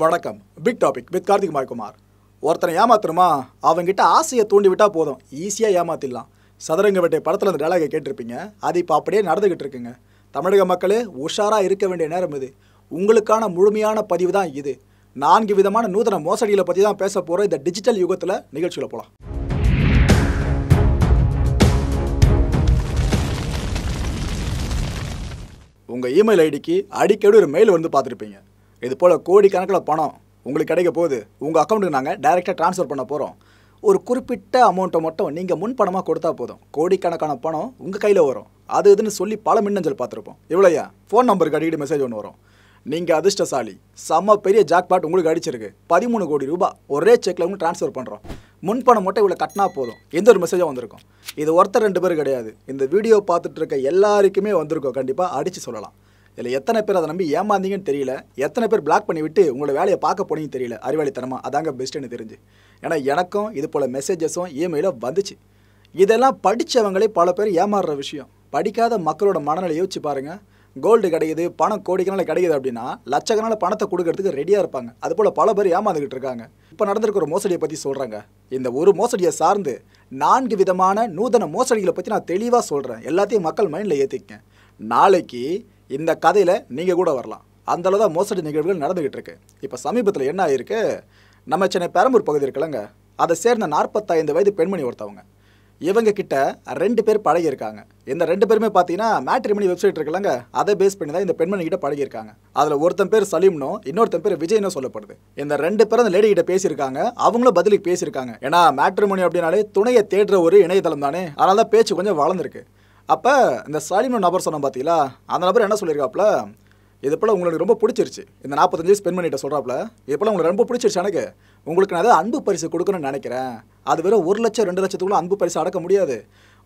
வணக்கம். Big topic with Karthik மாய்குமார் ஒருத்தனை ஏமாத்துறமா அவன்கிட்ட ஆசையை தூண்டி விட்டால் போதும். ஈஸியாக ஏமாத்திடலாம். சதுரங்க வேட்டை படத்தில் அந்த டேலாகை கேட்டிருப்பீங்க. அது இப்போ அப்படியே நடந்துகிட்டு இருக்குங்க. தமிழக மக்களே உஷாராக இருக்க வேண்டிய நேரம் இது. உங்களுக்கான முழுமையான பதிவு தான் இது. நான்கு விதமான நூதன மோசடிகளை பற்றி தான் பேச போகிறோம் இந்த டிஜிட்டல் யுகத்தில் நிகழ்ச்சியில் போகலாம் உங்கள் இமெயில் ஐடிக்கு அடிக்கடி ஒரு மெயில் வந்து பார்த்துருப்பீங்க. இது போல் கோடிக்கணக்கில் பணம் உங்களுக்கு கிடைக்க போகுது. உங்கள் அக்கௌண்ட்டுக்கு நாங்கள் டைரெக்டாக ட்ரான்ஸ்ஃபர் பண்ண போகிறோம் ஒரு குறிப்பிட்ட அமௌண்ட்டை மட்டும் நீங்கள் முன் பணமாக கொடுத்தா போதும். கோடிக்கணக்கான பணம் உங்கள் கையில் வரும். அது இதுன்னு சொல்லி பல மின்னஞ்சல் பார்த்துருப்போம். இவ்வளோயா ஃபோன் நம்பருக்கு அடிக்கடி மெசேஜ் ஒன்று வரும். நீங்கள் அதிர்ஷ்டசாலி. செம்ம பெரிய ஜாக்பாட் உங்களுக்கு அடிச்சிருக்கு. பதிமூணு கோடி ரூபாய் ஒரே செக்கில் உங்களுக்கு ட்ரான்ஸ்ஃபர் பண்ணுறோம் முன்பணம் மட்டும் இவ்வளோ கட்டினா போதும். எந்த ஒரு மெசேஜும் வந்திருக்கும். இது ஒருத்தர் ரெண்டு பேர் கிடையாது. இந்த வீடியோ பார்த்துட்டு இருக்க எல்லாருக்குமே வந்திருக்கோம். கண்டிப்பாக அடித்து சொல்லலாம். இதில் எத்தனை பேர் அதை நம்பி ஏமாந்தீங்கன்னு தெரியல. எத்தனை பேர் பிளாக் பண்ணி விட்டு உங்களோட வேலையை பார்க்க போனீங்கன்னு தெரியல. அறிவாளித்தனமாக அதாங்க பெஸ்ட்டுன்னு தெரிஞ்சு. ஏன்னா எனக்கும் இது போல் மெசேஜஸும் இமெயிலும் வந்துச்சு. இதெல்லாம் படித்தவங்களே பல பேர் ஏமாறுற விஷயம். படிக்காத மக்களோட மனநிலை யோசிச்சு பாருங்கள் கோல்டு கிடைக்குது பணம் கோடிக்கணக்கில் கிடைக்குது அப்படின்னா லட்சக்கணக்கில் பணத்தை கொடுக்கறதுக்கு ரெடியாக இருப்பாங்க. அது போல் பல பேர் ஏமாந்துக்கிட்டு இருக்காங்க. இப்போ நடந்திருக்க ஒரு மோசடியை பற்றி சொல்கிறாங்க இந்த ஒரு மோசடியை சார்ந்து நான்கு விதமான நூதன மோசடிகளை பற்றி நான் தெளிவாக சொல்கிறேன் எல்லாத்தையும் மக்கள் மைண்டில் ஏற்றிக்கங்க நாளைக்கு இந்த கதையில் நீங்கள் கூட வரலாம். அந்தளவு தான் மோசடி நிகழ்வுகள் நடந்துகிட்டு இருக்கு. இப்போ சமீபத்தில் என்ன ஆயிருக்கு? நம்ம சென்னை பெரம்பூர் பகுதி இருக்குல்லங்க அதை சேர்ந்த நாற்பத்தைந்து வயது பெண்மணி ஒருத்தவங்க. இவங்க கிட்ட ரெண்டு பேர் பழகியிருக்காங்க. இந்த ரெண்டு பேருமே பார்த்தீங்கன்னா மேட்ரிமணி வெப்சைட் இருக்குல்லங்க அதை பேஸ் பண்ணி தான் இந்த பெண்மணி கிட்ட பழகியிருக்காங்க. அதில் ஒருத்தன் பேர் சலீம்னும் இன்னொருத்தன் பேர் விஜய்னும் சொல்லப்படுது. இந்த ரெண்டு பேரும் அந்த லேடி கிட்ட பேசியிருக்காங்க. அவங்களும் பதிலுக்கு பேசியிருக்காங்க. ஏன்னா மேட்ரிமணி அப்படின்னாலே துணையை தேடுற ஒரு இணையதளம் தானே. அதனால தான் பேச்சு கொஞ்சம் வளர்ந்துருக்கு. அப்போ இந்த சலீம்னு நபர் சொன்ன பார்த்தீங்களா அந்த நபர் என்ன சொல்லியிருக்காப்புல? இது போல் உங்களுக்கு ரொம்ப பிடிச்சிருச்சு. இந்த நாற்பத்தஞ்சு ஸ்பெண்ட் பண்ணிட்ட சொல்கிறாப்புல இது போல் உங்களுக்கு ரொம்ப பிடிச்சிருச்சு எனக்கு. உங்களுக்கு நான் ஏதாவது அன்பு பரிசு கொடுக்கணும்னு நினைக்கிறேன். அது வெறும் ஒரு லட்சம் ரெண்டு லட்சத்துக்குள்ள அன்பு பரிசு அடக்க முடியாது.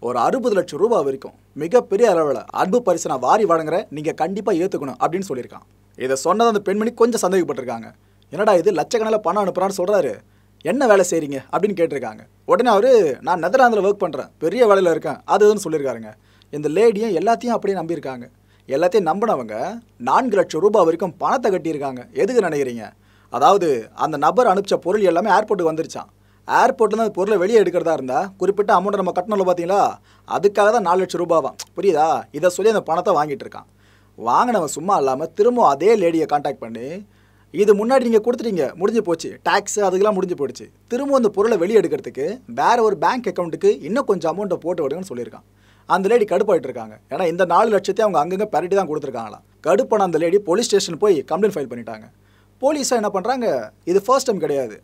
ஒரு அறுபது லட்சம் ரூபா வரைக்கும் மிகப்பெரிய அளவில் அன்பு பரிசு நான் வாரி வழங்குறேன். நீங்கள் கண்டிப்பாக ஏற்றுக்கணும் அப்படின்னு சொல்லியிருக்கான். இதை சொன்னது அந்த பெண்மணி கொஞ்சம் சந்தேகப்பட்டிருக்காங்க. என்னடா இது லட்சக்கணக்கில் பணம் அனுப்புறான்னு சொல்கிறாரு என்ன வேலை செய்கிறீங்க அப்படின்னு கேட்டிருக்காங்க. உடனே அவர் நான் நெதர்லாந்தில் ஒர்க் பண்ணுறேன் பெரிய வேலையில் இருக்கேன். அது இதுன்னு சொல்லியிருக்காருங்க. இந்த லேடியும் எல்லாத்தையும் அப்படியே நம்பியிருக்காங்க. எல்லாத்தையும் நம்பினவங்க நான்கு லட்சம் ரூபாய் வரைக்கும் பணத்தை கட்டியிருக்காங்க. எதுக்கு நினைக்கிறீங்க? அதாவது அந்த நபர் அனுப்பிச்ச பொருள் எல்லாமே ஏர்போர்ட்டுக்கு வந்துருச்சான் ஏர்போர்ட்டில் அந்த பொருளை வெளியே எடுக்கிறதா இருந்தால் குறிப்பிட்ட அமௌண்ட்டை நம்ம கட்டணும்ல பார்த்தீங்களா அதுக்காக தான் நாலு லட்சம் ரூபாவாம் புரியுதா? இதை சொல்லி அந்த பணத்தை வாங்கிட்டு இருக்கான். வாங்கினவன் சும்மா இல்லாமல் திரும்ப அதே லேடியை காண்டாக்ட் பண்ணி இது முன்னாடி நீங்கள் கொடுத்துட்டீங்க முடிஞ்சு போச்சு. டேக்ஸ் அதுக்கெல்லாம் முடிஞ்சு போயிடுச்சு. திரும்ப அந்த பொருளை வெளியே எடுக்கிறதுக்கு வேறு ஒரு பேங்க் அக்கௌண்ட்டுக்கு இன்னும் கொஞ்சம் அமௌண்ட்டை போட்டு விடுங்கன்னு சொல்லியிருக்கான். அந்த லேடி கடுப்பாயிட்டு இருக்காங்க. ஏன்னா இந்த நாலு லட்சத்தையும் அவங்க அங்கங்கே பரட்டி தான் கொடுத்துருக்காங்களாம். கடுப்பான அந்த லேடி போலீஸ் ஸ்டேஷன் போய் கம்ப்ளைண்ட் ஃபைல் பண்ணிட்டாங்க. போலீஸாக என்ன பண்ணுறாங்க இது ஃபர்ஸ்ட் டைம் கிடையாது.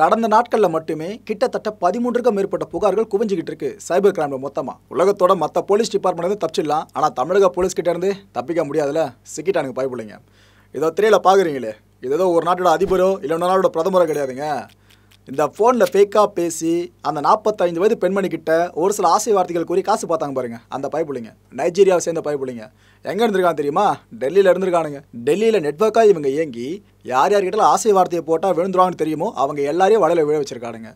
கடந்த நாட்களில் மட்டுமே கிட்டத்தட்ட பதிமூன்றுக்கும் மேற்பட்ட புகார்கள் குவிஞ்சிக்கிட்டு இருக்கு சைபர் கிரைமில் மொத்தமாக உலகத்தோட மற்ற போலீஸ் டிபார்ட்மெண்ட் வந்து தப்பிச்சிடலாம். ஆனால் தமிழக போலீஸ் கிட்டேருந்து தப்பிக்க முடியாதுல சிக்கிட்டானுங்க பயப்பிள்ளைங்க இதோ திரையில் பார்க்குறீங்களே இது ஏதோ ஒரு நாட்டோட அதிபரோ இல்லை இன்னொரு பிரதமரோ கிடையாதுங்க. இந்த ஃபோனில் ஃபேக்காக பேசி அந்த நாற்பத்தைந்து வயது பெண்மணிக்கிட்ட ஒரு சில ஆசை வார்த்தைகள் கூறி காசு பார்த்தாங்க பாருங்கள் அந்த பயப்புள்ளைங்க நைஜீரியாவை சேர்ந்த பயப்புள்ளைங்க எங்கே இருந்திருக்காங்க தெரியுமா? டெல்லியில் இருந்திருக்கானுங்க. டெல்லியில் நெட்ஒர்க்காக இவங்க இயங்கி யார் யார்கிட்ட ஆசை வார்த்தையை போட்டால் விழுந்துருவாங்கன்னு தெரியுமோ அவங்க எல்லாரையும் வலையில் விழ வச்சிருக்கானுங்க.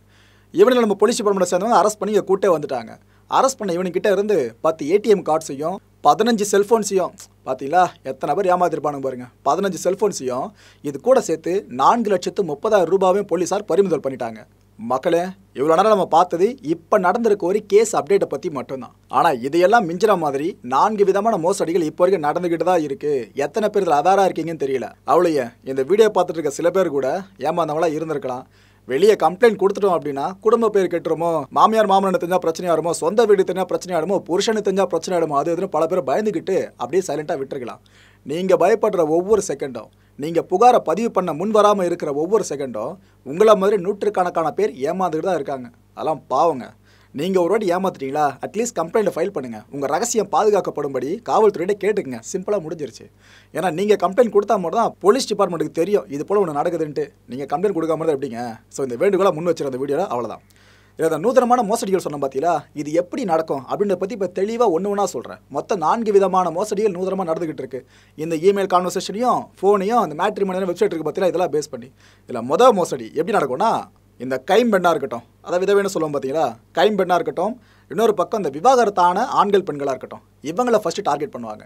இவனில் நம்ம போலீஸ் டிபார்ட்மெண்ட் சேர்ந்தவங்க அரெஸ்ட் பண்ணி இங்கே கூட்டே வந்துட்டாங்க. அரெஸ்ட் பண்ண இவனுக்கிட்ட இருந்து பத்து ஏடிஎம் கார்ட்ஸையும் பதினஞ்சு செல்ஃபோன்ஸையும் பார்த்தீங்களா எத்தனை பேர் ஏமாத்திருப்பானுங்க பாருங்க. பதினஞ்சு செல்ஃபோன்ஸையும் இது கூட சேர்த்து நான்கு லட்சத்து முப்பதாயிரம் ரூபாயும் போலீஸார் பறிமுதல் பண்ணிட்டாங்க. மக்களே இவ்வளோ நேரம் நம்ம பார்த்தது இப்போ நடந்திருக்க ஒரு கேஸ் அப்டேட்டை பற்றி மட்டும்தான். ஆனால் இதையெல்லாம் மிஞ்சிற மாதிரி நான்கு விதமான மோசடிகள் இப்போ வரைக்கும் நடந்துக்கிட்டு தான் இருக்குது எத்தனை பேர் இதில் அதாரா இருக்கீங்கன்னு தெரியல. அவ்வளோ இந்த வீடியோ பார்த்துட்டு இருக்க சில பேர் கூட ஏமாந்தவங்களாக இருந்திருக்கலாம். வெளியே கம்ப்ளைண்ட் கொடுத்துட்டோம் அப்படின்னா குடும்ப பேர் கெட்டுருமோ? மாமியார் மாமனு தெரிஞ்சா பிரச்சனை ஆடுமோ சொந்த வீடு தெரிஞ்சா பிரச்சனை ஆடுமோ புருஷனு தெரிஞ்சா பிரச்சனை ஆடுமோ அது எதுன்னு பல பேர் பயந்துக்கிட்டு அப்படியே சைலண்டாக விட்டுருக்கலாம். நீங்கள் பயப்படுற ஒவ்வொரு செகண்டும் நீங்கள் புகாரை பதிவு பண்ண முன் வராமல் இருக்கிற ஒவ்வொரு செகண்டும் உங்களை மாதிரி நூற்றுக்கணக்கான பேர் ஏமாந்துக்கிட்டு தான் இருக்காங்க. அதெல்லாம் பாவங்க. நீங்கள் ஒரு வாட்டி ஏமாத்துட்டீங்களா? அட்லீஸ்ட் கம்ப்ளைண்ட்டில் ஃபைல் பண்ணுங்கள் உங்கள் ரகசியம் பாதுகாக்கப்படும்படி காவல்துறையிட்ட கேட்டுக்குங்க. சிம்பிளாக முடிஞ்சிருச்சு. ஏன்னா நீங்கள் கம்ப்ளைண்ட் கொடுத்தா மட்டும் தான் போலீஸ் டிபார்ட்மெண்ட்டுக்கு தெரியும். இது போல் ஒன்று நடக்குதுன்ட்டு. நீங்கள் கம்ப்ளைண்ட் கொடுக்காம தான் எப்படிங்க? ஸோ இந்த வேண்டுகோளாக முன் வச்சுருந்த அந்த வீடியோவில் அவ்வளோதான் இதை நூதனமான மோசடிகள் சொன்ன பார்த்தீங்களா இது எப்படி நடக்கும்? அப்படின்றத பற்றி இப்போ தெளிவாக ஒன்று ஒன்றா சொல்கிறேன் மொத்தம் நான்கு விதமான மோசடிகள் நூதனமாக நடந்துகிட்டு இருக்கு. இந்த இமெயில் கான்வர்சேஷனையும் ஃபோனையும் அந்த மேட்ரிமோனியான வெப்சைட் இருக்கு பார்த்தீங்களா இதெல்லாம் பேஸ் பண்ணி. இதில் மொதல் மோசடி எப்படி நடக்கும்னா இந்த கைம்பெண்ணாக இருக்கட்டும். அதை விதவைன்னு சொல்லுவோம் பார்த்தீங்களா கைம்பெண்ணாக இருக்கட்டும். இன்னொரு பக்கம் இந்த விவாகரத்தான ஆண்கள் பெண்களாக இருக்கட்டும். இவங்களை ஃபஸ்ட்டு டார்கெட் பண்ணுவாங்க.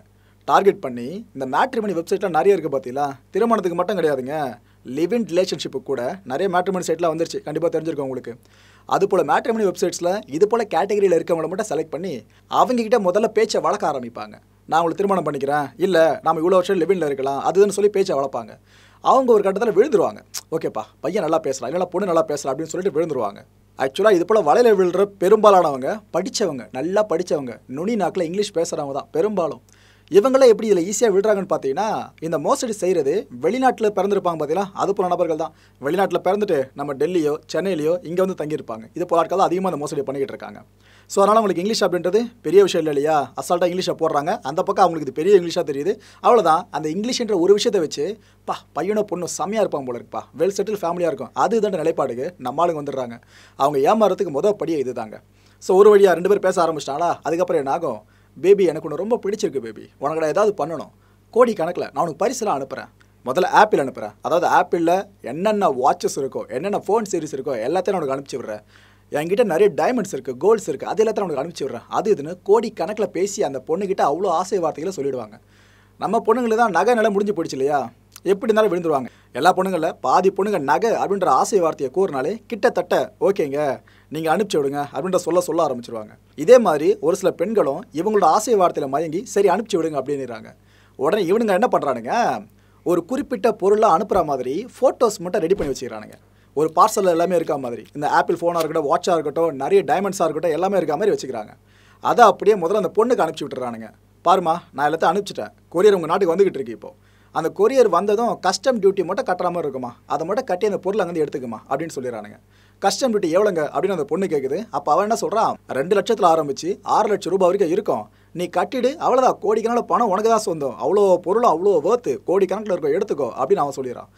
டார்கெட் பண்ணி இந்த மேட்ரிமணி வெப்சைட்லாம் நிறைய இருக்குது பார்த்தீங்களா திருமணத்துக்கு மட்டும் கிடையாதுங்க. லிவ் இன் ரிலேஷன்ஷிப்பு கூட நிறைய மேட்ரிமணி சைட்லாம் வந்துருச்சு. கண்டிப்பாக தெரிஞ்சிருக்கும் உங்களுக்கு. அது போல் மேட்ரிமோனி வெப்சைட்ஸில் இது போல் கேட்டகரியில் இருக்கவங்களை மட்டும் செலக்ட் பண்ணி அவங்ககிட்ட முதல்ல பேச்சை வளர்க்க ஆரம்பிப்பாங்க. நான் உங்களுக்கு திருமணம் பண்ணிக்கிறேன். இல்லை நம்ம இவ்வளோ வருஷம் லிவினில் இருக்கலாம். அதுன்னு சொல்லி பேச்சை வளர்ப்பாங்க. அவங்க ஒரு கட்டத்தில் விழுந்துருவாங்க. ஓகேப்பா பையன் நல்லா பேசலாம் இல்லைனா பொண்ணு நல்லா பேசலாம் அப்படின்னு சொல்லிட்டு விழுந்துருவாங்க. ஆக்சுவலாக இது போல் வலையில் விழுற பெரும்பாலானவங்க படித்தவங்க நல்லா படித்தவங்க நுனி நாக்கில் இங்கிலீஷ் பேசுகிறவங்க தான் பெரும்பாலும். இவங்களாம் எப்படி இதில் ஈஸியாக விழுறாங்கன்னு பார்த்தீங்கன்னா இந்த மோசடி செய்கிறது வெளிநாட்டில் பிறந்திருப்பாங்க பார்த்தீங்கன்னா அது போல நபர்கள் தான். வெளிநாட்டில் பிறந்துட்டு நம்ம டெல்லியோ சென்னையிலையோ இங்கே வந்து தங்கியிருப்பாங்க. இது போல ஆட்கள் தான் அதிகமாக அந்த மோசடி பண்ணிக்கிட்டு இருக்காங்க. ஸோ அதனால் அவங்களுக்கு இங்கிலீஷ் அப்படின்றது பெரிய விஷயம் இல்லை இல்லையா? அசால்ட்டாக இங்கிலீஷை போடுறாங்க. அந்த பக்கம் அவங்களுக்கு இது பெரிய இங்கிலீஷாக தெரியுது. அவ்வளோதான் அந்த இங்கிலீஷ்ன்ற ஒரு விஷயத்தை வச்சு பா பையனோ பொண்ணு செம்மையாக இருப்பாங்க போல இருக்குப்பா. வெல் செட்டில் ஃபேமிலியாக இருக்கும். அது தான் நிலைப்பாடுக்கு நம்ம ஆளுங்க வந்துடுறாங்க. அவங்க ஏமாறதுக்கு மொதல் படியே இதுதாங்க. ஸோ ஒரு வழியாக ரெண்டு பேர் பேச ஆரம்பிச்சிட்டாங்களா? அதுக்கப்புறம் என்ன ஆகும்? பேபி எனக்கு ஒன்று ரொம்ப பிடிச்சிருக்கு பேபி உனக்கு நான் ஏதாவது பண்ணணும். கோடி கணக்கில் நான் உனக்கு பரிசுலாம் அனுப்புகிறேன் முதல்ல ஆப்பிள் அனுப்புகிறேன் அதாவது ஆப்பிளில் என்னென்ன வாட்சஸ் இருக்கோ என்னென்ன ஃபோன் சீரிஸ் இருக்கோ எல்லாத்தையும் நான் உனக்கு அனுப்பிச்சி விட்றேன். என்கிட்ட நிறைய டைமண்ட்ஸ் இருக்குது கோல்ட்ஸ் இருக்குது அது எல்லாத்தையும் உனக்கு அனுப்பிச்சி விட்றேன். அது இதுன்னு கோடி கணக்கில் பேசி அந்த பொண்ணுக்கிட்ட அவ்வளோ ஆசை வார்த்தைகளை சொல்லிடுவாங்க. நம்ம பொண்ணுங்களை தான் நகை நிலை முடிஞ்சு போயிடுச்சு இல்லையா? எப்படி இருந்தாலும் விழுந்துருவாங்க. எல்லா பொண்ணுங்களில் பாதி பொண்ணுங்க நகை அப்படின்ற ஆசை வார்த்தையை கூறினாலே கிட்டத்தட்ட ஓகேங்க நீங்கள் அனுப்பிச்சி விடுங்க அப்படின்ற சொல்ல சொல்ல ஆரம்பிச்சிருவாங்க. இதே மாதிரி ஒரு சில பெண்களும் இவங்களோட ஆசை வார்த்தையில் மயங்கி சரி அனுப்பிச்சி விடுங்க அப்படின்னுறாங்க. உடனே இவனுங்க என்ன பண்ணுறானுங்க ஒரு குறிப்பிட்ட பொருளை அனுப்புகிற மாதிரி ஃபோட்டோஸ் மட்டும் ரெடி பண்ணி வச்சுக்கிறானுங்க. ஒரு பார்சல் எல்லாமே இருக்கா மாதிரி. இந்த ஆப்பிள் ஃபோனாக இருக்கட்டும் வாட்சாக இருக்கட்டும் நிறைய டைமண்ட்ஸாக இருக்கட்டும் எல்லாமே இருக்க மாதிரி வச்சுக்கிறாங்க. அதை அப்படியே முதல்ல அந்த பொண்ணுக்கு அனுப்பிச்சி விட்டுறானுங்க. பாருமா நான் எல்லாத்தையும் அனுப்பிச்சிட்டேன். கொரியர் உங்கள் நாட்டுக்கு வந்துக்கிட்டு இருக்கு இப்போ. அந்த கொரியர் வந்ததும் கஸ்டம் டியூட்டி மட்டும் கட்டுற மாதிரி இருக்குமா? அதை மட்டும் கட்டி அந்த பொருள் அங்கேருந்து எடுத்துக்குமா? அப்படின்னு சொல்லிடுறானுங்க. கஸ்டம் டியூட்டி எவ்வளோங்க அப்படின்னு அந்த பொண்ணு கேட்குது அப்போ அவன் என்ன சொல்கிறான் ரெண்டு லட்சத்தில் ஆரம்பிச்சு ஆறு லட்சம் ரூபாய் வரைக்கும் இருக்கும். நீ கட்டிடு அவ்வளோதான் கோடிக்கணக்கில் பணம் உனக்கு தான் சொந்தம். அவ்வளோ பொருளும் அவ்வளோ வேர்த்து கோடிக்கணக்கில் இருக்கும் எடுத்துக்கோ அப்படின்னு அவன் சொல்லிடுறான்.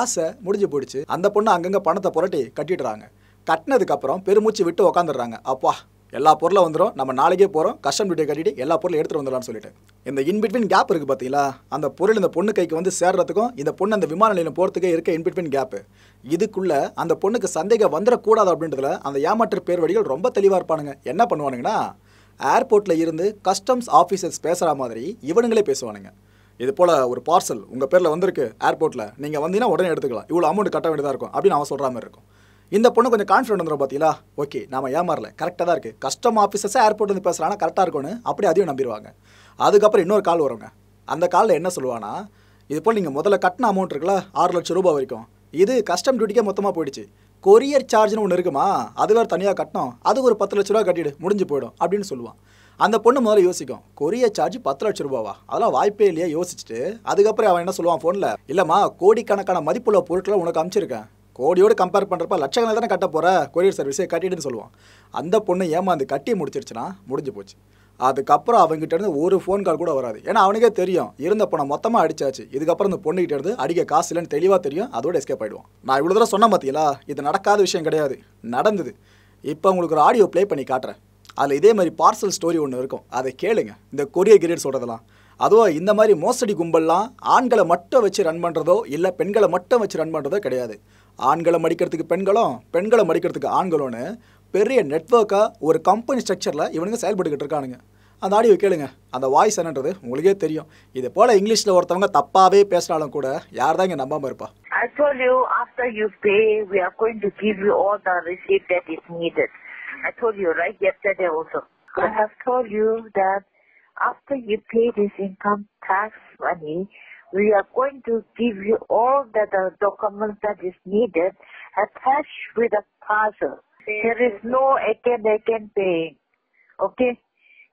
ஆசை முடிஞ்சு போயிடுச்சு. அந்த பொண்ணு அங்கங்கே பணத்தை புரட்டி கட்டிடுறாங்க. கட்டினதுக்கப்புறம் பெருமூச்சு விட்டு உக்காந்துடுறாங்க. அப்பா எல்லா பொருளும் வந்துடும் நம்ம நாளைக்கே போகிறோம் கஸ்டம் டியூட்டி கட்டிட்டு எல்லா பொருளும் எடுத்துகிட்டு வந்துடலாம்னு சொல்லிட்டு. இந்த இன்பிட்வீன் கேப் இருக்குது பார்த்தீங்களா அந்த பொருள் இந்த பொண்ணு கைக்கு வந்து சேர்றதுக்கும் இந்த பொண்ணு அந்த விமான நிலையம் போகிறதுக்கே இருக்க இன்பிட்வீன் கேப்பு இதுக்குள்ளே அந்த பொண்ணுக்கு சந்தேகம் வந்துடக்கூடாது அப்படின்றதுல அந்த ஏமாற்று பேர் வழிகள் ரொம்ப தெளிவாக இருப்பானுங்க. என்ன பண்ணுவானுங்கன்னா ஏர்போர்ட்டில் இருந்து கஸ்டம்ஸ் ஆஃபீஸர்ஸ் பேசுகிற மாதிரி இவனுங்களே பேசுவானுங்க. இது போல் ஒரு பார்சல் உங்கள் பேரில் வந்திருக்கு ஏர்போர்ட்டில் நீங்கள் வந்தீங்கன்னா உடனே எடுத்துக்கலாம். இவ்வளோ அமௌண்ட் கட்ட வேண்டியதாக இருக்கும் அப்படின்னு அவன் சொல்கிற மாதிரி இருக்கும். இந்த பொண்ணு கொஞ்சம் கான்ஃபிடன்ட் வந்துடும் பார்த்தீங்களா ஓகே நாம ஏமாறல. கரெக்டாக தான் இருக்குது கஸ்டம் ஆஃபீஸர்ஸே ஏர்போர்ட் வந்து பேசுகிறானா கரெக்டாக இருக்கும்னு அப்படி அதையும் நம்பிடுவாங்க. அதுக்கப்புறம் இன்னொரு கால் வருங்க. அந்த காலில் என்ன சொல்லுவானா இது போல் நீங்கள் முதல்ல கட்டின அமௌண்ட் இருக்குல்ல ஆறு லட்சம் ரூபாய் வரைக்கும். இது கஸ்டம் டியூட்டிக்கே மொத்தமாக போயிடுச்சு. கொரியர் சார்ஜ்னு ஒன்று இருக்குமா? அது வேறு தனியாக கட்டணும். அது ஒரு பத்து லட்ச ரூபா கட்டிடு முடிஞ்சு போயிடும் அப்படின்னு சொல்லுவான். அந்த பொண்ணு முதல்ல யோசிக்கும் கொரியர் சார்ஜ் பத்து லட்ச ரூபாவா? அதெல்லாம் வாய்ப்பே இல்லையா யோசிச்சுட்டு. அதுக்கப்புறம் அவன் என்ன சொல்லுவான் ஃபோனில் இல்லைம்மா கோடிக்கணக்கான மதிப்புள்ள பொருட்களை உனக்கு அனுப்பிச்சிருக்கேன். கோடியோடு கம்பேர் பண்ணுறப்ப லட்சங்கள் தானே கட்ட போகிற கொரியர் சர்வீஸே கட்டிடுன்னு சொல்லுவான். அந்த பொண்ணு ஏமாந்து கட்டி முடிச்சிருச்சுன்னா முடிஞ்சு போச்சு. அதுக்கப்புறம் அவங்ககிட்ட இருந்து ஒரு ஃபோன் கால் கூட வராது. ஏன்னா அவனுக்கே தெரியும். இருந்த பணம் மொத்தமாக அடிச்சாச்சு. இதுக்கப்புறம் இந்த பொண்ணுகிட்ட இருந்து அடிக்க காசு இல்லைன்னு தெளிவாக தெரியும். அதோட எஸ்கேப் ஆகிடுவான் நான் இவ்வளோ தூரம் சொன்ன பார்த்தீங்களா இது நடக்காத விஷயம் கிடையாது. நடந்தது. இப்போ உங்களுக்கு ஒரு ஆடியோ ப்ளே பண்ணி காட்டுறேன். அதில் இதே மாதிரி பார்சல் ஸ்டோரி ஒன்று இருக்கும். அதை கேளுங்க. இந்த கொரியர் கிரியட் சொல்கிறதெல்லாம் அதுவும் இந்த மாதிரி மோசடி கும்பல்லாம் ஆண்களை மட்டும் வச்சு ரன் பண்ணுறதோ இல்லை பெண்களை மட்டும் வச்சு ரன் பண்ணுறதோ கிடையாது. ஆண்களை மடிக்கிறதுக்கு பெண்களும் பெண்களை மடிக்கிறதுக்கு ஆண்களும்னு பெரிய நெட்ஒர்க்காக ஒரு கம்பெனி ஸ்ட்ரக்சரில் இவனுங்க செயல்பட்டுக்கிட்டு இருக்கானுங்க அந்த ஆடியோ கேளுங்க அந்த வாய்ஸ் என்னன்றது உங்களுக்கே தெரியும் இது போல் இங்கிலீஷில் ஒருத்தவங்க தப்பாகவே பேசினாலும் கூட யார் தான் இங்கே நம்பாமல் இருப்பா I told you after you pay, we are going to give you all the receipt that is needed. I told you right yesterday also. I have told you that after you pay this income tax money, we are going to give you all the, the documents that is needed attached with a parcel. There is no again again paying. Okay?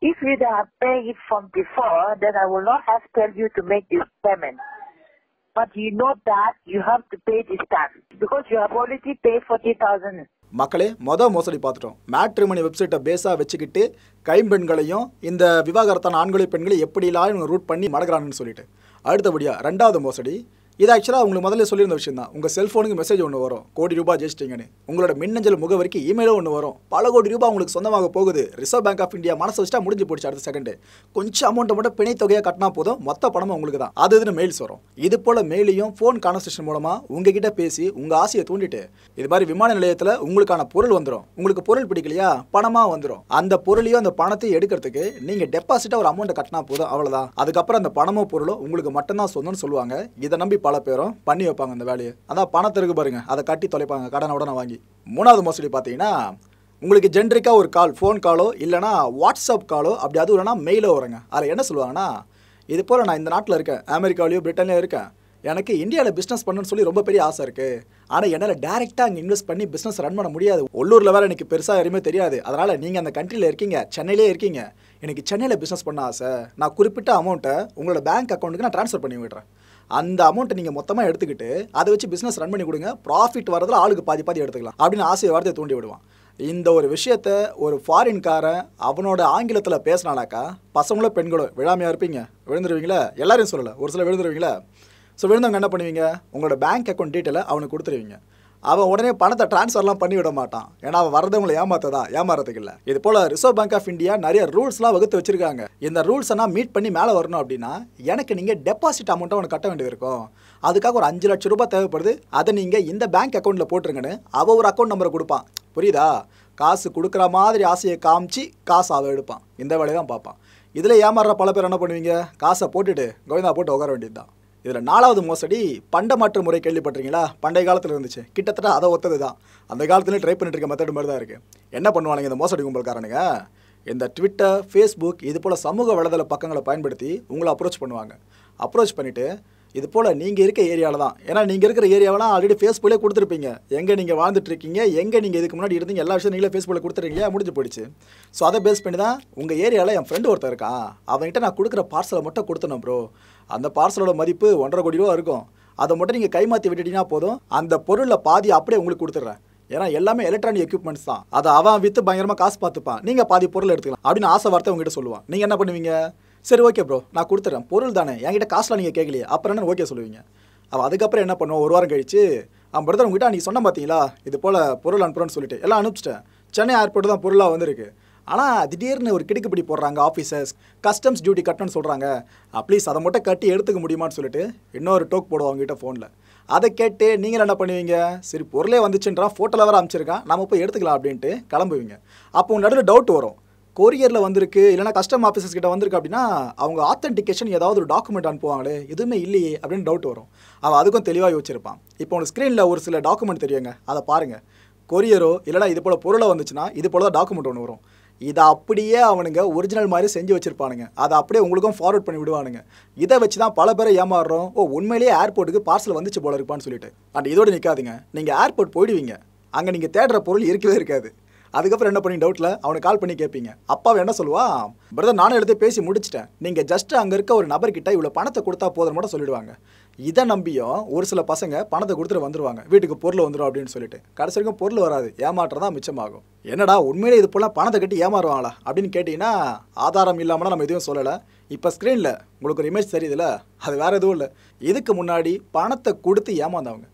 If you have paid it from before, then I will not have to tell you to make this payment. But you know that you have to pay this tax because you have already paid forty thousand. மக்களே மொதல் மோசடி பார்த்துட்டோம் matrimony வெப்சைட்டை பேஸாக வச்சுக்கிட்டு கைம்பெண்களையும் இந்த விவாகரத்தான ஆண்களை பெண்களை எப்படிலாம் இவங்க ரூட் பண்ணி மடக்கிறாங்கன்னு சொல்லிட்டு அடுத்தபடியாக ரெண்டாவது மோசடி. இது ஆக்சுவலாக உங்களுக்கு முதல்ல சொல்லியிருந்த விஷயம் தான் உங்கள் செல்ஃபோனுக்கு மெசேஜ் ஒன்று வரும். கோடி ரூபாய் ஜெயிச்சிட்டிங்கன்னு. உங்களோட மின்னஞ்சல் முகவரிக்கு இமெயிலும் ஒன்று வரும். பல கோடி ரூபாய் உங்களுக்கு சொந்தமாக போகுது. ரிசர்வ் பேங்க் ஆஃப் இந்தியா மனசு வச்சுட்டா முடிஞ்சு போச்சு அடுத்த செகண்டு கொஞ்சம் அமௌண்ட்டை மட்டும் பிணை தொகையாக கட்டினா போதும். மொத்த பணமும் உங்களுக்கு தான். அது இதுன்னு மெயில்ஸ் வரும். இது போல் மெயிலையும் ஃபோன் கான்வர்சேஷன் மூலமாக உங்ககிட்ட பேசி உங்கள் ஆசையை தூண்டிட்டு இது மாதிரி விமான நிலையத்தில் உங்களுக்கான பொருள் வந்துடும் உங்களுக்கு பொருள் பிடிக்கலையா? பணமாக வந்துடும் அந்த பொருளையும் அந்த பணத்தையும் எடுக்கிறதுக்கு நீங்கள் டெபாசிட்டாக ஒரு அமௌண்ட்டை கட்டினா போதும். அவ்வளோதான் அதுக்கப்புறம் அந்த பணமோ பொருளோ உங்களுக்கு மட்டும்தான் சொந்தம்னு சொல்லுவாங்க. இதை நம்பி பல பேரும் பண்ணி வைப்பாங்க அந்த வேலையை. அதான் பணத்தை இருக்கு பாருங்க. அதை கட்டி தொலைப்பாங்க. கடனை உடனே வாங்கி. மூணாவது மோசடி பார்த்தீங்கன்னா உங்களுக்கு ஜென்ரிக்காக ஒரு கால் ஃபோன் காலோ இல்லைனா வாட்ஸ்அப் காலோ அப்படி அதுவும் இல்லைனா மெயிலோ வருங்க. அதில் என்ன சொல்லுவாங்கன்னா இது போல் நான் இந்த நாட்டில் இருக்கேன். அமெரிக்காவிலையோ பிரிட்டன்லையோ இருக்கேன். எனக்கு இந்தியாவில் பிஸ்னஸ் பண்ணுன்னு சொல்லி ரொம்ப பெரிய ஆசை இருக்குது ஆனால் என்னால் டேரெக்டாக அங்கே இன்வெஸ்ட் பண்ணி பிஸ்னஸ் ரன் பண்ண முடியாது. உள்ளூரில் வேறு எனக்கு பெருசாக யாருமே தெரியாது. அதனால் நீங்கள் அந்த கண்ட்ரியில் இருக்கீங்க சென்னையிலே இருக்கீங்க. எனக்கு சென்னையில் பிஸ்னஸ் பண்ண ஆசை. நான் குறிப்பிட்ட அமௌண்ட்டை உங்களோட பேங்க் அக்கௌண்ட்டுக்கு நான் ட்ரான்ஸ்ஃபர் பண்ணி விடுறேன். அந்த அமௌண்ட்டை நீங்கள் மொத்தமாக எடுத்துக்கிட்டு அதை வச்சு பிஸ்னஸ் ரன் பண்ணி கொடுங்க. ப்ராஃபிட் வரதில் ஆளுக்கு பாதி பாதி எடுத்துக்கலாம். அப்படின்னு ஆசை வார்த்தையை தூண்டி விடுவான். இந்த ஒரு விஷயத்த ஒரு ஃபாரின்காரன் அவனோட ஆங்கிலத்தில் பேசினானாக்கா பசங்களோ பெண்களோ விழாமையாக இருப்பீங்க. விழுந்துருவீங்களா? எல்லாரையும் சொல்லலை. ஒரு சில விழுந்துருவீங்களா? ஸோ விழுந்தவங்க என்ன பண்ணுவீங்க? உங்களோட பேங்க் அக்கௌண்ட் டீட்டெயிலை அவனுக்கு கொடுத்துருவீங்க. அவன் உடனே பணத்தை ட்ரான்ஸ்ஃபர்லாம் பண்ணி விட மாட்டான். ஏன்னா அவன் வரதவங்களை ஏமாத்ததா ஏமாறதுக்கு இல்லை. இது போல் ரிசர்வ் பேங்க் ஆஃப் இந்தியா நிறைய ரூல்ஸ்லாம் வகுத்து வச்சிருக்காங்க. இந்த ரூல்ஸ் மீட் பண்ணி மேலே வரணும் அப்படின்னா எனக்கு நீங்கள் டெபாசிட் அமௌண்ட்டை ஒன்று கட்ட வேண்டியது இருக்கும். அதுக்காக ஒரு அஞ்சு லட்சம் ரூபாய் தேவைப்படுது. அதை நீங்கள் இந்த பேங்க் அக்கௌண்ட்டில் போட்டுருங்கன்னு அவள் ஒரு அக்கௌண்ட் நம்பரை கொடுப்பான். புரியுதா? காசு கொடுக்குற மாதிரி ஆசையை காமிச்சு காசு அவள் எடுப்பான். இந்த வேலையை தான் பார்ப்பான். இதில் ஏமாறுற பல பேர் என்ன பண்ணுவீங்க? காசை போட்டுட்டு கோவிந்தா போட்டு உட்கார வேண்டியது தான் இதில் நாலாவது மோசடி பண்ட மாற்று முறை கேள்விப்பட்டிருக்கீங்களா? பண்டைய காலத்தில் இருந்துச்சு. கிட்டத்தட்ட அதை ஒத்தது தான் அந்த காலத்துலேயும் ட்ரை பண்ணிட்டு இருக்க மெத்தட் மாதிரி தான் இருக்குது என்ன பண்ணுவானுங்க இந்த மோசடி கும்பல்காரனுங்க? இந்த ட்விட்டர் ஃபேஸ்புக் இது போல் சமூக வலைதள பக்கங்களை பயன்படுத்தி உங்களை அப்ரோச் பண்ணுவாங்க. அப்ரோச் பண்ணிவிட்டு இது போல் நீங்கள் இருக்க ஏரியாவில் தான். ஏன்னா நீங்கள் இருக்கிற ஏரியாவெல்லாம் ஆல்ரெடி ஃபேஸ்புக்கிலே கொடுத்துருப்பீங்க. எங்கே நீங்கள் வாழ்ந்துட்டுருக்கீங்க? எங்கே நீங்கள் இதுக்கு முன்னாடி இருந்தீங்க? எல்லா விஷயம் நீங்களே ஃபேஸ்புக்கில் கொடுத்துருக்கீங்க. முடிஞ்சு போயிடுச்சு. ஸோ அதை பேஸ் பண்ணி தான் உங்கள் ஏரியாவில் என் ஃப்ரெண்டு ஒருத்தர் இருக்கான். அவன்கிட்ட நான் கொடுக்குற பார்சலை மட்டும் கொடுத்தணும் ப்ரோ அந்த பார்சலோட மதிப்பு ஒன்றரை கோடி ரூபா இருக்கும். அதை மட்டும் நீங்கள் கைமாற்றி விட்டுட்டீங்கன்னா போதும். அந்த பொருளில் பாதி அப்படியே உங்களுக்கு கொடுத்துட்றேன் ஏன்னா எல்லாமே எலக்ட்ரானிக் எக்யூப்மெண்ட்ஸ் தான். அதை அவன் விற்று பயங்கரமாக காசு பார்த்துப்பான். நீங்கள் பாதி பொருள் எடுத்துக்கலாம். அப்படின்னு ஆசை வார்த்தை உங்ககிட்ட சொல்லுவான். நீங்கள் என்ன பண்ணுவீங்க? சரி ஓகே ப்ரோ நான் கொடுத்துட்றேன் பொருள் தானே. என்கிட்ட காசுலாம் நீங்கள் கேட்கலையே. அப்புறம் என்ன ஓகே சொல்லுவீங்க. அவன் அதுக்கப்புறம் என்ன பண்ணுவோம்? ஒரு வாரம் கழிச்சு அவன் பிரதர் உங்ககிட்ட நீ சொன்ன பார்த்தீங்களா இது போல் பொருள் அனுப்புறேன்னு சொல்லிட்டு. எல்லாம் அனுப்பிச்சிட்டேன். சென்னை ஏர்போர்ட் தான் பொருளாக வந்திருக்கு. ஆனால் திடீர்னு ஒரு கிடுக்குப்பிடி போடுறாங்க ஆஃபீஸர்ஸ் கஸ்டம்ஸ் டியூட்டி கட்டணும்னு சொல்கிறாங்க ப்ளீஸ் அதை மட்டும் கட்டி எடுத்துக்க முடியுமான்னு சொல்லிட்டு இன்னொரு டோக் போடுவோம் அவங்ககிட்ட ஃபோனில் அதை கேட்டு நீங்கள் என்ன பண்ணுவீங்க? சரி பொருளே வந்துச்சுன்றான் ஃபோட்டோவில் வேறு அனுப்பிச்சிருக்கான் நம்ம போய் எடுத்துக்கலாம் அப்படின்ட்டு கிளம்புவீங்க. அப்போ உங்கள் நடுவில் டவுட் வரும். கொரியரில் வந்திருக்கு இல்லைனா கஸ்டம் ஆஃபீஸர்ஸ் கிட்ட வந்திருக்கு அப்படின்னா அவங்க ஆத்தென்டிகேஷன் ஏதாவது ஒரு டாக்குமெண்ட் அனுப்புவாங்களே எதுவுமே இல்லையே அப்படின்னு டவுட் வரும். அவன் அதுக்கும் தெளிவாக யோசிச்சிருப்பான். இப்போ உனக்கு ஸ்க்ரீனில் ஒரு சில டாக்குமெண்ட் தெரியுங்க. அதை பாருங்கள் கொரியரோ இல்லைனா இது போல் பொருளை வந்துச்சுன்னா இது போல் தான் டாக்குமெண்ட் ஒன்று வரும். இதை அப்படியே அவனுங்க ஒரிஜினல் மாதிரி செஞ்சு வச்சுருப்பானுங்க. அதை அப்படியே உங்களுக்கும் ஃபார்வர்ட் பண்ணி விடுவானுங்க. இதை வச்சு தான் பல பேரை ஏமாறுறோம். ஓ உண்மையிலேயே ஏர்போர்ட்டுக்கு பார்சல் வந்துச்சு போல இருப்பான்னு சொல்லிட்டு. அண்ட் இதோடு நிற்காதுங்க நீங்கள் ஏர்போர்ட் போயிடுவீங்க. அங்கே நீங்கள் தேடுற பொருள் இருக்கவே இருக்காது. அதுக்கப்புறம் என்ன பண்ணி டவுட்டில் அவனுக்கு கால் பண்ணி கேட்பீங்க அப்பாவை என்ன சொல்லுவா? பிரதர் நானும் எழுதி பேசி முடிச்சிட்டேன். நீங்கள் ஜஸ்ட் அங்கே இருக்க ஒரு நபர்கிட்ட இவ்வளோ பணத்தை கொடுத்தா போதும் மட்டும் சொல்லிடுவாங்க. இதை நம்பியும் ஒரு சில பசங்க பணத்தை கொடுத்துட்டு வந்துருவாங்க. வீட்டுக்கு பொருள் வந்துடும் அப்படின்னு சொல்லிட்டு. கடைசி வரைக்கும் பொருள் வராது. ஏமாற்றம் தான் மிச்சமாகும். என்னடா உண்மையிலே இது போல பணத்தை கட்டி ஏமாறுவாங்களா? அப்படின்னு கேட்டிங்கன்னா ஆதாரம் இல்லாமல் நம்ம எதுவும் சொல்லலை. இப்போ ஸ்க்ரீனில் உங்களுக்கு ஒரு இமேஜ் தெரியுதுல்ல அது வேறு எதுவும் இல்லை. இதுக்கு முன்னாடி பணத்தை கொடுத்து ஏமாந்தவங்க.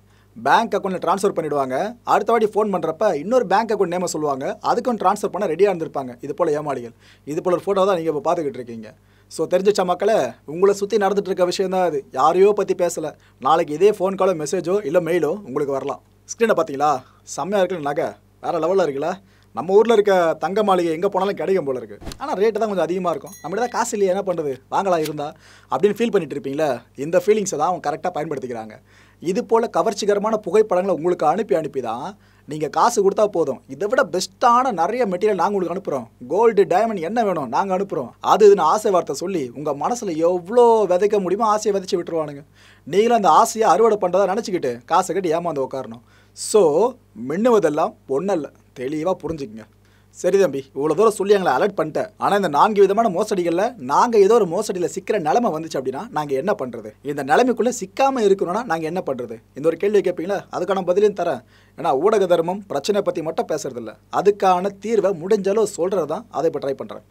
பேங்க் அக்கௌண்ட்டில் ட்ரான்ஸ்ஃபர் பண்ணிடுவாங்க. அடுத்த வாட்டி ஃபோன் பண்ணுறப்ப இன்னொரு பேங்க் அக்கௌண்ட் நேமை சொல்லுவாங்க. அதுக்கும் ட்ரான்ஸ்ஃபர் பண்ண ரெடியாக இருந்திருப்பாங்க. இது போல் ஏமாளிகள். இது போல் ஒரு ஃபோட்டோ தான் நீங்கள் இப்போ பார்த்துக்கிட்டு இருக்கீங்க. ஸோ தெரிஞ்சிச்சா மக்களே உங்களை சுற்றி நடந்துட்டு இருக்க விஷயம் தான் அது யாரையோ பற்றி பேசலை. நாளைக்கு இதே ஃபோன் காலோ மெசேஜோ இல்லை மெயிலோ உங்களுக்கு வரலாம். ஸ்க்ரீனை பார்த்தீங்களா செம்மையாக இருக்குல்ல நகை. வேறு லெவலில் இருக்குல்ல. நம்ம ஊரில் இருக்க தங்க மாளிகை எங்கே போனாலும் கிடைக்கும் போல இருக்குது ஆனால் ரேட்டு தான் கொஞ்சம் அதிகமாக இருக்கும். நம்மகிட்ட தான் காசு இல்லையா என்ன பண்ணுறது வாங்கலாம் இருந்தா. அப்படின்னு ஃபீல் பண்ணிட்டு இருப்பீங்களே இந்த ஃபீலிங்ஸை தான் அவங்க கரெக்டாக பயன்படுத்திக்கிறாங்க. இது போல் கவர்ச்சிகரமான புகைப்படங்களை உங்களுக்கு அனுப்பி அனுப்பி தான். நீங்கள் காசு கொடுத்தா போதும். இதை விட பெஸ்ட்டான நிறைய மெட்டீரியல் நாங்கள் உங்களுக்கு அனுப்புகிறோம் கோல்டு டைமண்ட் என்ன வேணும் நாங்கள் அனுப்புகிறோம் அது இதுன்னு ஆசை வார்த்தை சொல்லி உங்கள் மனசில் எவ்வளோ விதைக்க முடியுமோ ஆசையை விதைச்சி விட்டுருவானுங்க. நீங்களும் அந்த ஆசையை அறுவடை பண்ணுறதா நினச்சிக்கிட்டு காசை கட்டி ஏமாந்து உட்காரணும் ஸோ மின்னுவதெல்லாம் ஒன்றல்ல தெளிவாக புரிஞ்சுக்குங்க. சரி தம்பி இவ்வளோ தூரம் சொல்லி எங்களை அலர்ட் பண்ணிட்டேன். ஆனால் இந்த நான்கு விதமான மோசடிகளில் நாங்கள் ஏதோ ஒரு மோசடியில் சிக்கிற நிலமை வந்துச்சு அப்படின்னா நாங்கள் என்ன பண்ணுறது இந்த நிலைமைக்குள்ளே சிக்காமல் இருக்கணும்னா நாங்கள் என்ன பண்ணுறது இந்த ஒரு கேள்வி கேட்பீங்களா? அதுக்கான பதிலையும் தரேன். ஏன்னா ஊடக தர்மம் பிரச்சனை பற்றி மட்டும் பேசுறதில்ல. அதுக்கான தீர்வை முடிஞ்சளவு சொல்கிறது தான் அதை இப்போ ட்ரை பண்ணுறேன்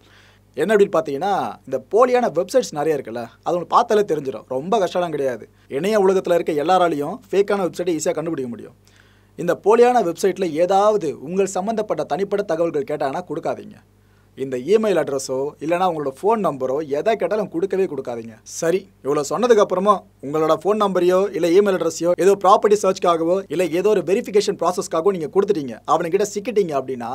என்ன அப்படின்னு பார்த்தீங்கன்னா இந்த போலியான வெப்சைட்ஸ் நிறைய இருக்குல்ல அது உங்களுக்கு பார்த்தாலே தெரிஞ்சிடும் ரொம்ப கஷ்டம் கிடையாது. இணைய உலகத்தில் இருக்க எல்லாராலையும் ஃபேக்கான வெப்சைட்டை ஈஸியாக கண்டுபிடிக்க முடியும். இந்த போலியான வெப்சைட்டில் ஏதாவது உங்கள் சம்மந்தப்பட்ட தனிப்பட்ட தகவல்கள் கேட்டாங்கன்னா கொடுக்காதீங்க. இந்த இமெயில் அட்ரஸோ இல்லைனா உங்களோட ஃபோன் நம்பரோ எதை கேட்டாலும் கொடுக்கவே கொடுக்காதீங்க. சரி இவ்வளோ சொன்னதுக்கப்புறமா உங்களோட ஃபோன் நம்பரையோ இல்லை இமெயில் அட்ரஸையோ ஏதோ ப்ராப்பர்ட்டி சர்ச்க்காகவோ இல்லை ஏதோ ஒரு வெரிஃபிகேஷன் ப்ராசஸ்க்காகவோ நீங்கள் கொடுத்துட்டீங்க. அவனுக்கிட்ட சிக்கிட்டீங்க அப்படின்னா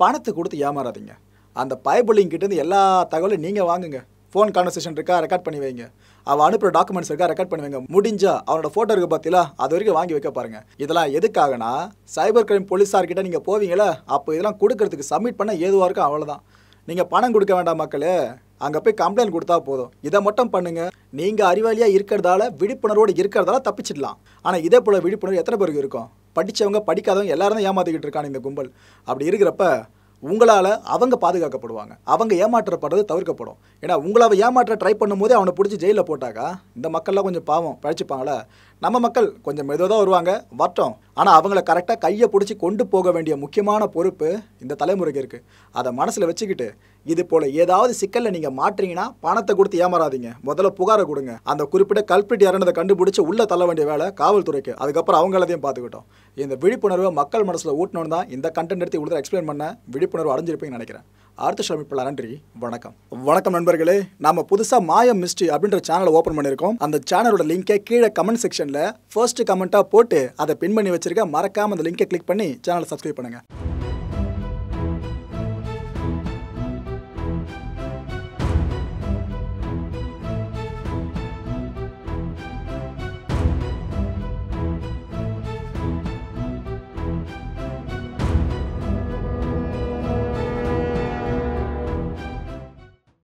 பணத்தை கொடுத்து ஏமாறாதீங்க. அந்த பயபுள்ளிங் கிட்டேருந்து எல்லா தகவலும் நீங்கள் வாங்குங்க. ஃபோன் கான்வர்சேஷன் இருக்கா ரெக்கார்ட் பண்ணி வைங்க. அவள் அனுப்புகிற டாக்குமெண்ட்ஸ் இருக்கா ரெக்கார்ட் பண்ணி வைங்க. முடிஞ்சா அவனோட ஃபோட்டோ இருக்க பார்த்தீங்களா அது வரைக்கும் வாங்கி வைக்க பாருங்கள் இதெல்லாம் எதுக்காகனா சைபர் கிரைம் போலீஸார்கிட்ட நீங்கள் போவீங்களா அப்போ இதெல்லாம் கொடுக்கறதுக்கு சப்மிட் பண்ண ஏதுவாக இருக்கும் அவ்வளோதான் நீங்கள் பணம் கொடுக்க வேண்டாம் மக்களே அங்கே போய் கம்ப்ளைண்ட் கொடுத்தா போதும். இதை மட்டும் பண்ணுங்க. நீங்கள் அறிவாளியாக இருக்கிறதால விழிப்புணர்வோடு இருக்கிறதால தப்பிச்சிடலாம். ஆனால் இதே போல் விழிப்புணர்வு எத்தனை பேருக்கு இருக்கும்? படித்தவங்க படிக்காதவங்க எல்லாரும் தான் ஏமாத்திக்கிட்டு இருக்காங்க இந்த கும்பல். அப்படி இருக்கிறப்ப உங்களால் அவங்க பாதுகாக்கப்படுவாங்க. அவங்க ஏமாற்றப்படுறது தவிர்க்கப்படும். ஏன்னா உங்களை ஏமாற்ற ட்ரை பண்ணும்போதே அவனை பிடிச்சி ஜெயிலில் போட்டாக்கா இந்த மக்கள்லாம் கொஞ்சம் பாவம் பழச்சிப்பாங்களா நம்ம மக்கள் கொஞ்சம் மெதுவாக தான் வருவாங்க வரட்டும் ஆனால் அவங்கள கரெக்டாக கையை பிடிச்சி கொண்டு போக வேண்டிய முக்கியமான பொறுப்பு இந்த தலைமுறைக்கு இருக்குது அதை மனசில் வச்சுக்கிட்டு இது போல் ஏதாவது சிக்கலில் நீங்கள் மாட்டுறீங்கன்னா பணத்தை கொடுத்து ஏமாறாதீங்க. முதல்ல புகாரை கொடுங்க. அந்த குறிப்பிட்ட கல்பிரிட் இறந்ததை கண்டுபிடிச்சி உள்ளே தள்ள வேண்டிய வேலை காவல்துறைக்கு. அதுக்கப்புறம் அவங்களதையும் பார்த்துக்கிட்டோம். இந்த விழிப்புணர்வை மக்கள் மனசில் ஊட்டணும்னு தான் இந்த கண்டென்ட் எடுத்து இவ்வளோ எக்ஸ்பிளைன் பண்ண விழிப்புணர்வு அடைஞ்சிருப்பீங்கன்னு நினைக்கிறேன். அடுத்த ஷமிப்பில் நன்றி வணக்கம். வணக்கம் நண்பர்களே நம்ம புதுசாக மாயம் மிஸ்ட்ரி அப்படின்ற சேனலை ஓப்பன் பண்ணியிருக்கோம். அந்த சேனலோட லிங்கை கீழே கமெண்ட் செக்ஷனில் ஃபர்ஸ்ட் கமெண்ட்டாக போட்டு அதை பின் பண்ணி வச்சிருக்க மறக்காம அந்த லிங்கை கிளிக் பண்ணி சேனலை சப்ஸ்கிரைப் பண்ணுங்கள்